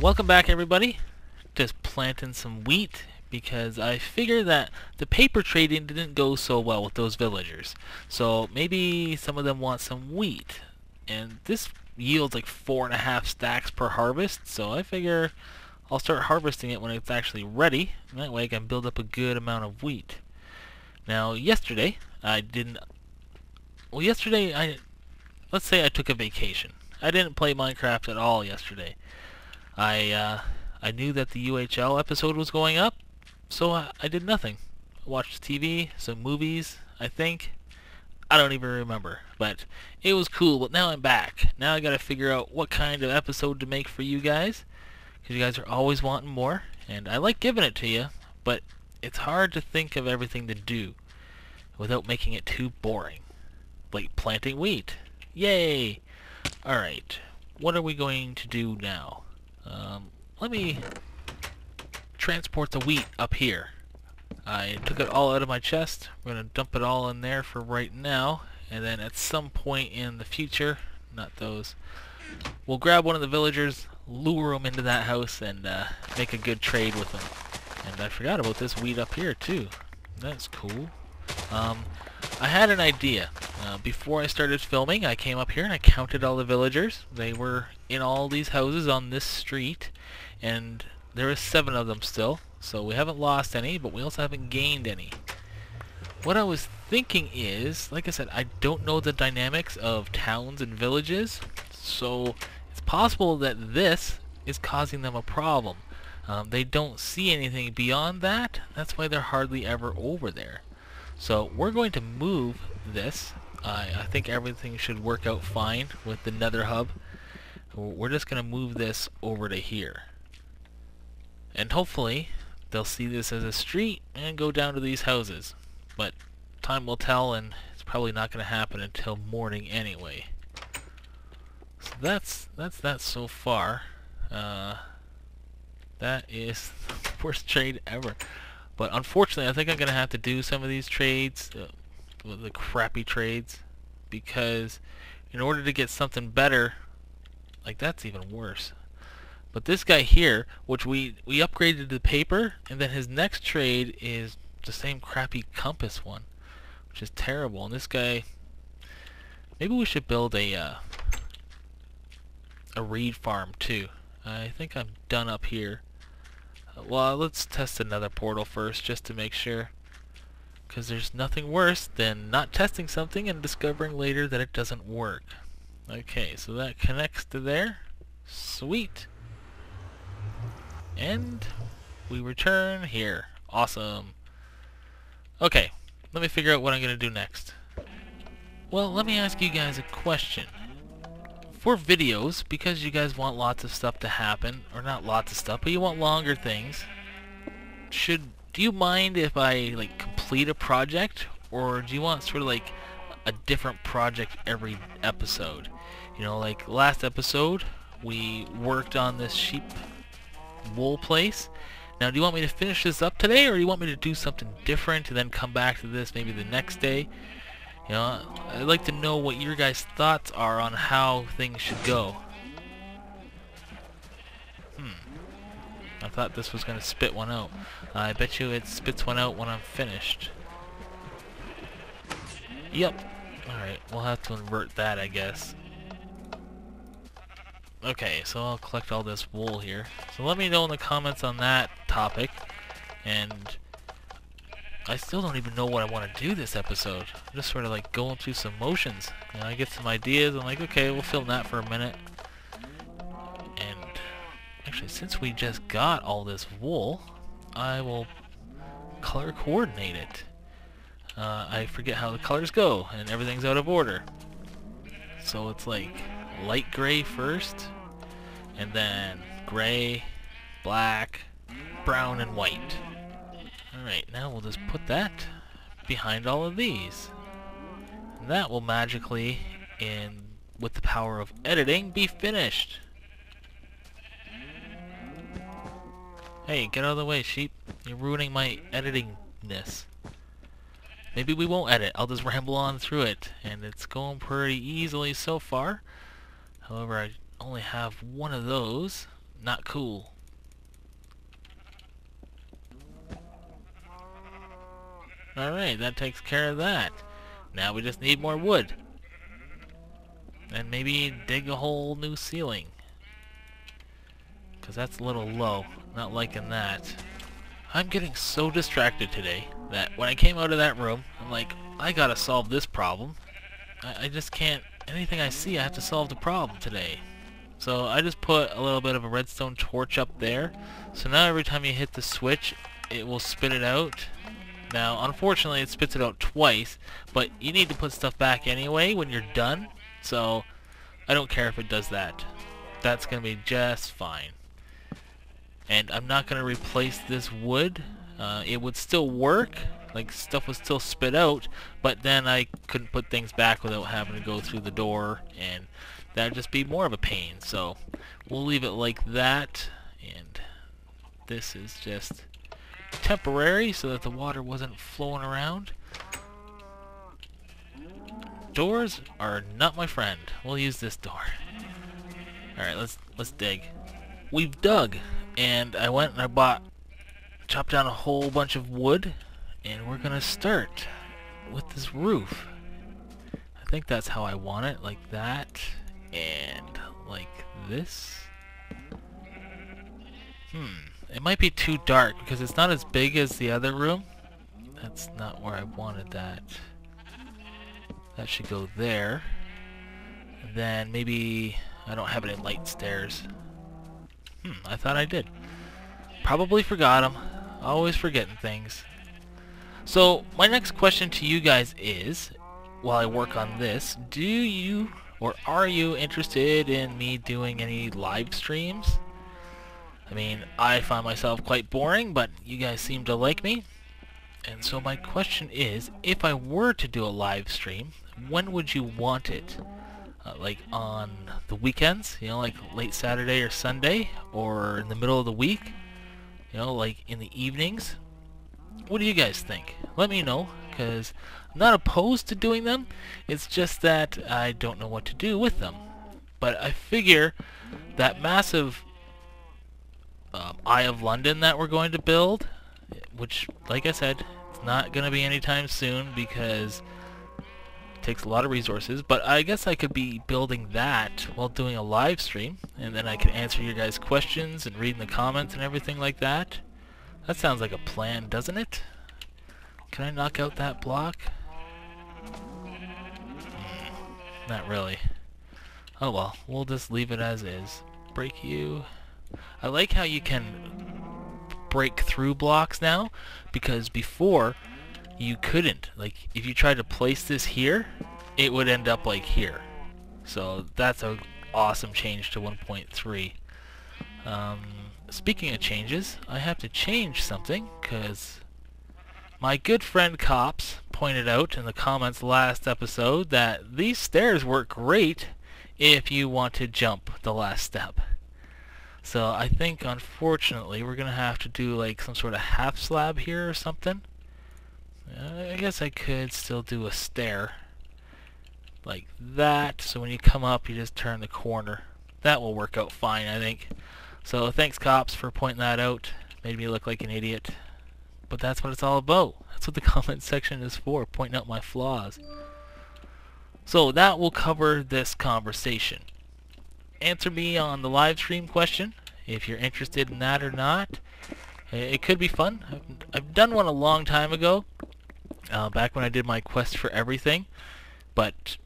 welcome back everybody. Just planting some wheat because I figured that the paper trading didn't go so well with those villagers. So maybe some of them want some wheat. And this yields like four and a half stacks per harvest, so I figure I'll start harvesting it when it's actually ready. That way I can build up a good amount of wheat. Now yesterday I didn't well yesterday I let's say I took a vacation. I didn't play Minecraft at all yesterday. I uh, I knew that the UHL episode was going up, so I, I did nothing. I watched TV, some movies, I think. I don't even remember, but it was cool. But now I'm back. Now I gotta figure out what kind of episode to make for you guys, because you guys are always wanting more, and I like giving it to you, but it's hard to think of everything to do without making it too boring. Like planting wheat. Yay! Alright, what are we going to do now? Um, let me transport the wheat up here. I took it all out of my chest. I'm going to dump it all in there for right now. And then at some point in the future, not those, we'll grab one of the villagers, lure them into that house, and uh, make a good trade with them. And I forgot about this wheat up here too. That's cool. Um, I had an idea. Uh, before I started filming, I came up here and I counted all the villagers. They were in all these houses on this street, and there are seven of them still. So we haven't lost any, but we also haven't gained any. What I was thinking is, like I said, I don't know the dynamics of towns and villages, so it's possible that this is causing them a problem. Um, they don't see anything beyond that, that's why they're hardly ever over there. So we're going to move this. Uh, I think everything should work out fine with the nether hub. We're just going to move this over to here. And hopefully they'll see this as a street and go down to these houses. But time will tell and it's probably not going to happen until morning anyway. So that's that's that so far. Uh, that is the worst trade ever. But unfortunately, I think I'm going to have to do some of these trades, uh, the crappy trades, because in order to get something better, like that's even worse. But this guy here, which we, we upgraded the paper, and then his next trade is the same crappy compass one, which is terrible. And this guy, maybe we should build a, uh, a reed farm too. I think I'm done up here. Well, let's test another portal first, just to make sure. Because there's nothing worse than not testing something and discovering later that it doesn't work. Okay, so that connects to there. Sweet. And we return here. Awesome. Okay, let me figure out what I'm going to do next. Well, let me ask you guys a question for videos, because you guys want lots of stuff to happen, or not lots of stuff, but you want longer things, should, do you mind if I, like, complete a project, or do you want sort of like a different project every episode? You know, like last episode, we worked on this sheep wool place. Now, do you want me to finish this up today, or do you want me to do something different and then come back to this maybe the next day? You know, I'd like to know what your guys' thoughts are on how things should go. Hmm. I thought this was going to spit one out. Uh, I bet you it spits one out when I'm finished. Yep. Alright, we'll have to invert that, I guess. Okay, so I'll collect all this wool here. So let me know in the comments on that topic. And I still don't even know what I want to do this episode. I'm just sort of like going through some motions. Know, I get some ideas. I'm like, okay, we'll film that for a minute. And actually, since we just got all this wool, I will color coordinate it. Uh, I forget how the colors go, and everything's out of order. So it's like light gray first, and then gray, black, brown, and white. Alright, now we'll just put that behind all of these. And that will magically, in with the power of editing, be finished. Hey, get out of the way, sheep. You're ruining my editingness. Maybe we won't edit. I'll just ramble on through it. And it's going pretty easily so far. However, I only have one of those. Not cool. Alright, that takes care of that. Now we just need more wood. And maybe dig a whole new ceiling. Because that's a little low. Not liking that. I'm getting so distracted today that when I came out of that room, I'm like, I gotta solve this problem. I, I just can't... Anything I see, I have to solve the problem today. So I just put a little bit of a redstone torch up there. So now every time you hit the switch, it will spit it out. Now, unfortunately, it spits it out twice, but you need to put stuff back anyway when you're done. So I don't care if it does that. That's going to be just fine. And I'm not going to replace this wood. Uh, it would still work, like stuff would still spit out, but then I couldn't put things back without having to go through the door, and that would just be more of a pain. So we'll leave it like that, and this is just temporary so that the water wasn't flowing around. Doors are not my friend. We'll use this door. Alright, let's let's dig. We've dug, and I went and I bought, chopped down a whole bunch of wood, and we're gonna start with this roof. I think that's how I want it, like that, and like this. Hmm. It might be too dark because it's not as big as the other room. That's not where I wanted that. That should go there. And then maybe I don't have any light stairs. Hmm, I thought I did. Probably forgot them. Always forgetting things. So, my next question to you guys is, while I work on this, do you or are you interested in me doing any live streams? I mean, I find myself quite boring, but you guys seem to like me. And so my question is, if I were to do a live stream, when would you want it? Uh, like on the weekends, you know, like late Saturday or Sunday, or in the middle of the week, you know, like in the evenings? What do you guys think? Let me know, because I'm not opposed to doing them. It's just that I don't know what to do with them. But I figure that massive um, Eye of London that we're going to build, which, like I said, it's not going to be anytime soon because it takes a lot of resources, but I guess I could be building that while doing a live stream, and then I could answer your guys' questions and reading the comments and everything like that. That sounds like a plan, doesn't it? Can I knock out that block? Hmm, not really. Oh well, we'll just leave it as is. Break you. I like how you can break through blocks now because before you couldn't. Like if you tried to place this here, it would end up like here. So that's a awesome change to 1.3. Um, speaking of changes, I have to change something because my good friend Cops pointed out in the comments last episode that these stairs work great if you want to jump the last step. So I think, unfortunately, we're going to have to do like some sort of half slab here or something. Uh, I guess I could still do a stair. Like that, so when you come up, you just turn the corner. That will work out fine, I think. So thanks, cops, for pointing that out. Made me look like an idiot. But that's what it's all about. That's what the comment section is for, pointing out my flaws. So that will cover this conversation answer me on the live stream question if you're interested in that or not. It could be fun. I've, I've done one a long time ago, uh, back when I did my quest for everything, but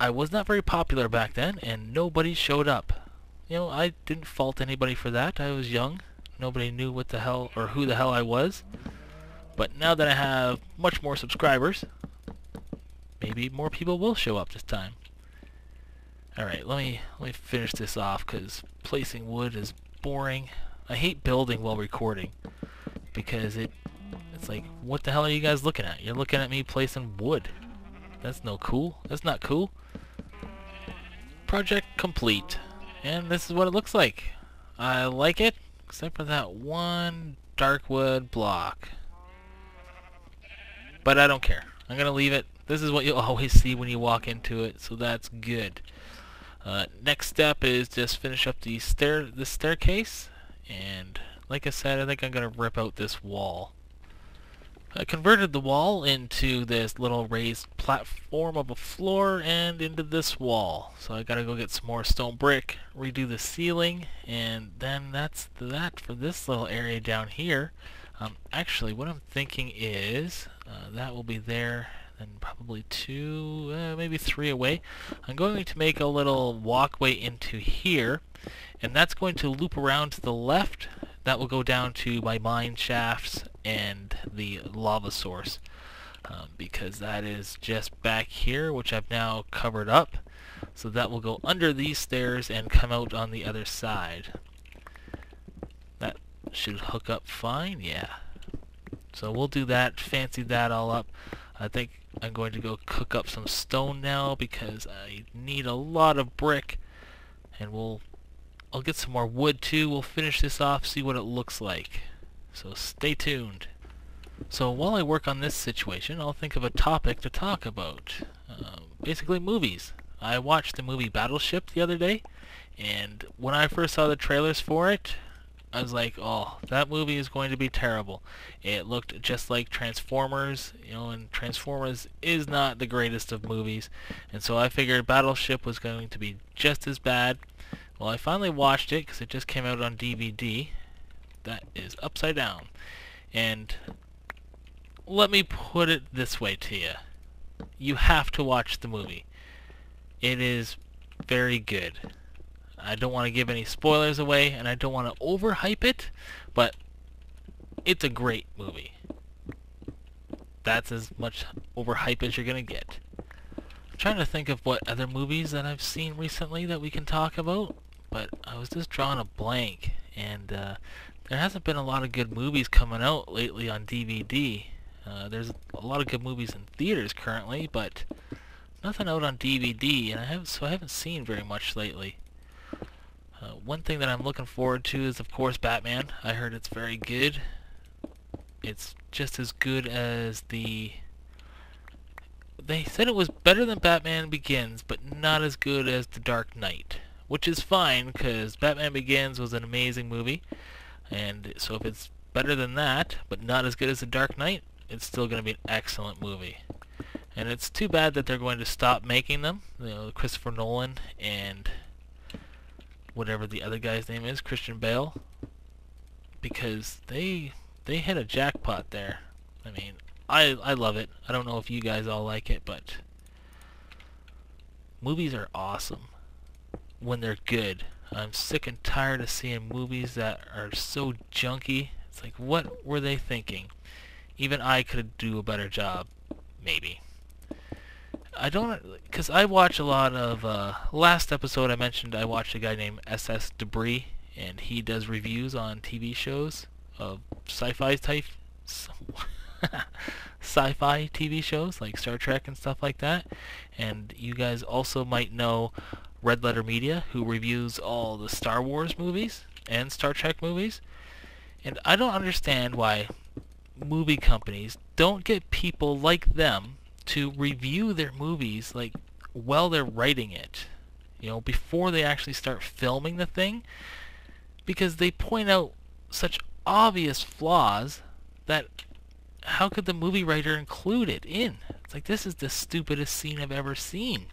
I was not very popular back then, and nobody showed up. You know, I didn't fault anybody for that. I was young. Nobody knew what the hell or who the hell I was. But now that I have much more subscribers, maybe more people will show up this time. Alright, let me let me finish this off because placing wood is boring. I hate building while recording because it it's like what the hell are you guys looking at? You're looking at me placing wood. That's no cool. That's not cool. Project complete. And this is what it looks like. I like it, except for that one dark wood block. But I don't care. I'm going to leave it. This is what you'll always see when you walk into it, so that's good. Uh, next step is just finish up the stair, the staircase, and like I said, I think I'm gonna rip out this wall. I converted the wall into this little raised platform of a floor and into this wall. So I gotta go get some more stone brick, redo the ceiling, and then that's that for this little area down here. Um, actually, what I'm thinking is, uh, that will be there, and probably two, uh, maybe three away. I'm going to make a little walkway into here, and that's going to loop around to the left. That will go down to my mine shafts and the lava source um, because that is just back here which I've now covered up. So that will go under these stairs and come out on the other side. That should hook up fine yeah. So we'll do that fancy that all up I think I'm going to go cook up some stone now because I need a lot of brick and we'll I'll get some more wood too. We'll finish this off, see what it looks like. So stay tuned. So while I work on this situation, I'll think of a topic to talk about. Uh, basically movies. I watched the movie Battleship the other day, and when I first saw the trailers for it, I was like, oh, that movie is going to be terrible. It looked just like Transformers, you know, and Transformers is not the greatest of movies. And so I figured Battleship was going to be just as bad. Well, I finally watched it because it just came out on DVD. That is upside down. And let me put it this way to you. You have to watch the movie. It is very good. I don't want to give any spoilers away, and I don't want to overhype it, but it's a great movie. That's as much overhype as you're going to get. I'm trying to think of what other movies that I've seen recently that we can talk about but I was just drawing a blank, and uh, there hasn't been a lot of good movies coming out lately on DVD. Uh, there's a lot of good movies in theaters currently, but nothing out on DVD, and I have so I haven't seen very much lately. Uh, one thing that I'm looking forward to is, of course, Batman. I heard it's very good. It's just as good as the... They said it was better than Batman Begins, but not as good as The Dark Knight which is fine because Batman Begins was an amazing movie, and so if it's better than that, but not as good as The Dark Knight, it's still going to be an excellent movie. And it's too bad that they're going to stop making them, you know, Christopher Nolan and whatever the other guy's name is, Christian Bale, because they they hit a jackpot there. I mean, I I love it. I don't know if you guys all like it, but movies are awesome when they're good. I'm sick and tired of seeing movies that are so junky. It's like, what were they thinking? Even I could do a better job, maybe. I don't, because I watch a lot of, uh, last episode I mentioned I watched a guy named SFDebris, and he does reviews on TV shows of sci-fi type, sci-fi TV shows like Star Trek and stuff like that. And you guys also might know Red Letter Media, who reviews all the Star Wars movies and Star Trek movies. And I don't understand why movie companies don't get people like them to review their movies like while they're writing it. You know, before they actually start filming the thing. Because they point out such obvious flaws that how could the movie writer include it in? It's like this is the stupidest scene I've ever seen.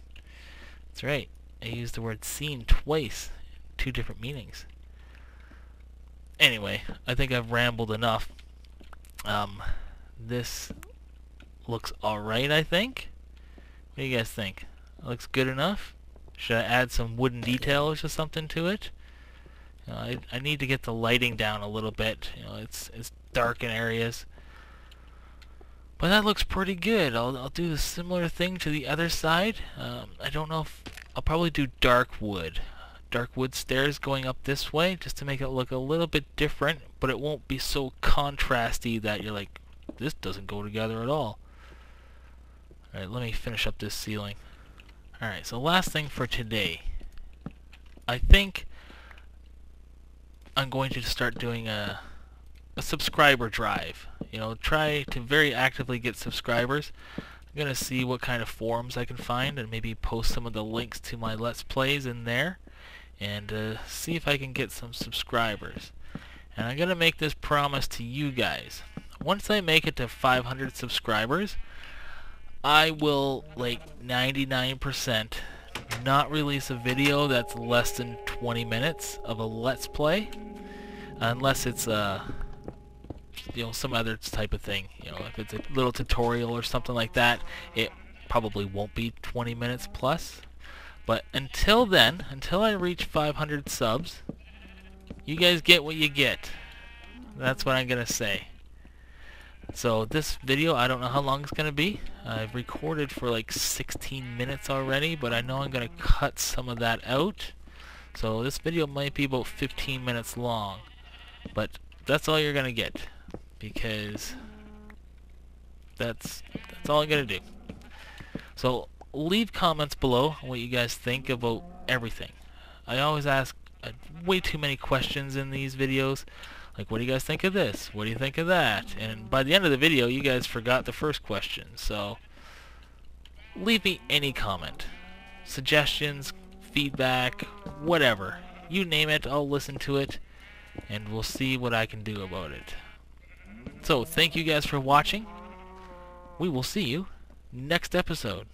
That's right. I used the word scene twice, two different meanings. Anyway, I think I've rambled enough. Um, this looks alright, I think. What do you guys think? It looks good enough? Should I add some wooden details or something to it? You know, I, I need to get the lighting down a little bit. You know, it's it's dark in areas. But that looks pretty good. I'll, I'll do a similar thing to the other side. Um, I don't know if I'll probably do dark wood. Dark wood stairs going up this way just to make it look a little bit different, but it won't be so contrasty that you're like, this doesn't go together at all. Alright, let me finish up this ceiling. Alright, so last thing for today. I think I'm going to start doing a, a subscriber drive. You know, try to very actively get subscribers. I'm gonna see what kind of forums I can find and maybe post some of the links to my Let's Plays in there and uh, see if I can get some subscribers. And I'm gonna make this promise to you guys. Once I make it to 500 subscribers, I will like 99% not release a video that's less than 20 minutes of a Let's Play unless it's uh, you know some other type of thing you know if it's a little tutorial or something like that it probably won't be 20 minutes plus. But until then until I reach 500 subs you guys get what you get. That's what I'm gonna say so this video I don't know how long it's gonna be I've recorded for like 16 minutes already but I know I'm gonna cut some of that out so this video might be about 15 minutes long but that's all you're gonna get because that's that's all I'm gonna do. So leave comments below what you guys think about everything. I always ask uh, way too many questions in these videos. Like, what do you guys think of this? What do you think of that? And by the end of the video, you guys forgot the first question. So leave me any comment. Suggestions, feedback, whatever. You name it, I'll listen to it and we'll see what I can do about it. So, thank you guys for watching. We will see you next episode.